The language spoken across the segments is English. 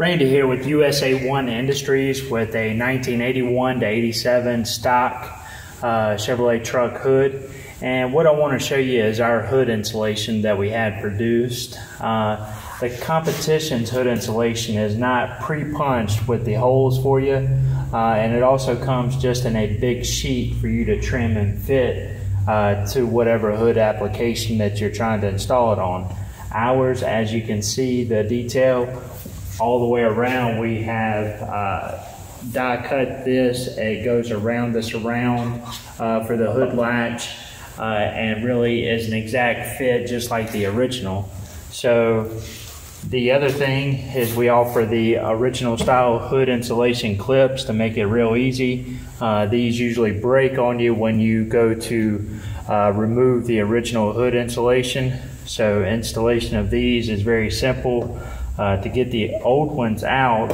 Randy here with USA One Industries with a 1981 to 87 stock uh, Chevrolet truck hood. And what I want to show you is our hood insulation that we had produced. Uh, the competition's hood insulation is not pre-punched with the holes for you. Uh, and it also comes just in a big sheet for you to trim and fit uh, to whatever hood application that you're trying to install it on. Ours, as you can see, the detail all the way around we have uh, die cut this. It goes around the surround uh, for the hood latch uh, and really is an exact fit just like the original. So the other thing is we offer the original style hood insulation clips to make it real easy. Uh, these usually break on you when you go to uh, remove the original hood insulation. So installation of these is very simple. Uh, to get the old ones out,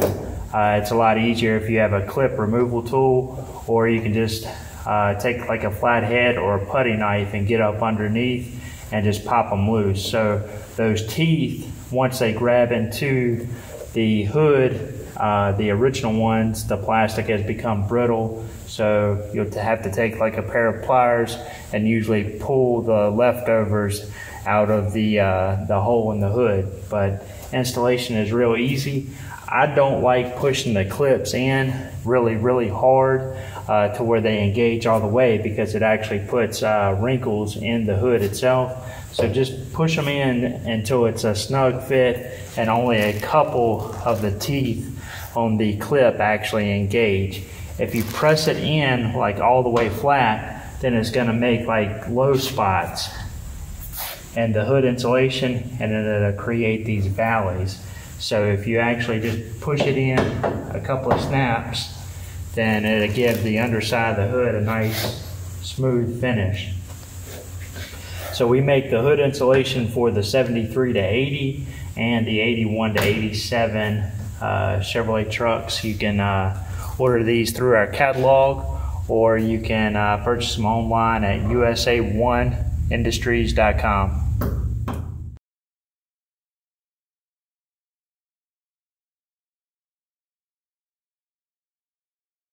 uh, it's a lot easier if you have a clip removal tool, or you can just uh, take like a flat head or a putty knife and get up underneath and just pop them loose. So those teeth, once they grab into the hood, uh, the original ones, the plastic has become brittle. So you'll have to take like a pair of pliers and usually pull the leftovers out of the uh, the hole in the hood. But installation is real easy. I don't like pushing the clips in really, really hard uh, to where they engage all the way because it actually puts uh, wrinkles in the hood itself. So just push them in until it's a snug fit and only a couple of the teeth on the clip actually engage. If you press it in like all the way flat, then it's going to make like low spots and the hood insulation and then it'll create these valleys. So if you actually just push it in a couple of snaps, then it'll give the underside of the hood a nice smooth finish. So we make the hood insulation for the 73 to 80 and the 81 to 87 uh, Chevrolet trucks. You can uh, order these through our catalog or you can uh, purchase them online at usa1industries.com.